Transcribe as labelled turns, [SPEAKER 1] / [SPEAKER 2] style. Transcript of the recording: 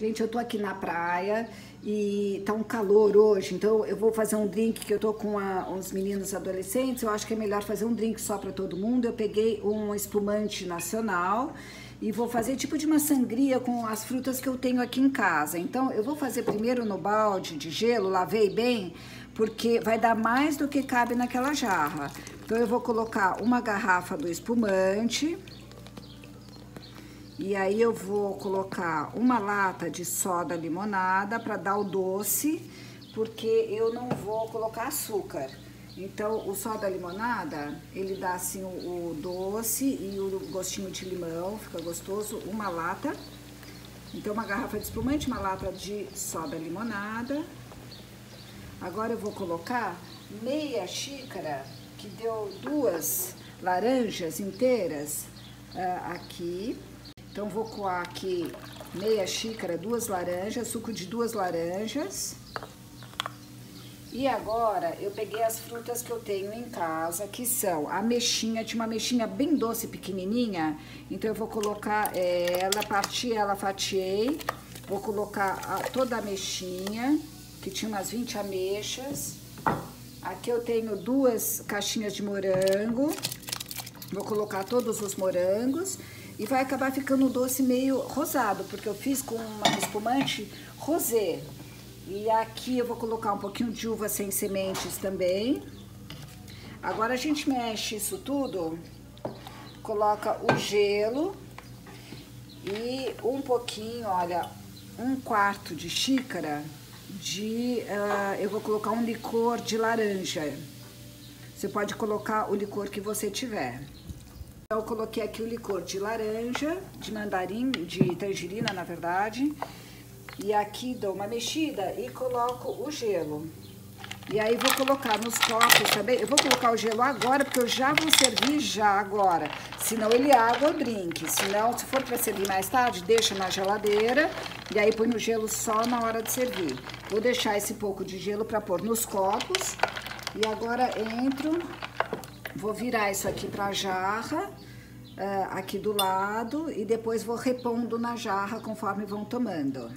[SPEAKER 1] Gente, eu tô aqui na praia e tá um calor hoje, então eu vou fazer um drink que eu tô com a, uns meninos adolescentes. Eu acho que é melhor fazer um drink só para todo mundo. Eu peguei um espumante nacional e vou fazer tipo de uma sangria com as frutas que eu tenho aqui em casa. Então eu vou fazer primeiro no balde de gelo, lavei bem, porque vai dar mais do que cabe naquela jarra. Então eu vou colocar uma garrafa do espumante. E aí eu vou colocar uma lata de soda limonada para dar o doce, porque eu não vou colocar açúcar. Então, o soda limonada, ele dá assim o, o, doce e o gostinho de limão, fica gostoso. Uma lata. Então, uma garrafa de espumante, uma lata de soda limonada. Agora eu vou colocar meia xícara, que deu duas laranjas inteiras uh, aqui. Então, vou coar aqui meia xícara, duas laranjas, suco de duas laranjas. E agora, eu peguei as frutas que eu tenho em casa, que são a mexinha, tinha uma mexinha bem doce, pequenininha. Então, eu vou colocar ela, parti ela, fatiei. Vou colocar a, toda a mexinha, que tinha umas 20 ameixas. Aqui eu tenho duas caixinhas de morango. Vou colocar todos os morangos. E vai acabar ficando um doce meio rosado, porque eu fiz com uma espumante rosé. E aqui eu vou colocar um pouquinho de uva sem sementes também. Agora a gente mexe isso tudo, coloca o gelo e um pouquinho, olha, um quarto de xícara de... Uh, eu vou colocar um licor de laranja. Você pode colocar o licor que você tiver. Eu coloquei aqui o licor de laranja, de mandarim, de tangerina, na verdade. E aqui dou uma mexida e coloco o gelo. E aí vou colocar nos copos também. Eu vou colocar o gelo agora, porque eu já vou servir já agora. Senão ele água o drink. Senão, se for para servir mais tarde, deixa na geladeira. E aí põe o gelo só na hora de servir. Vou deixar esse pouco de gelo para pôr nos copos. E agora entro Vou virar isso aqui para a jarra, uh, aqui do lado, e depois vou repondo na jarra conforme vão tomando.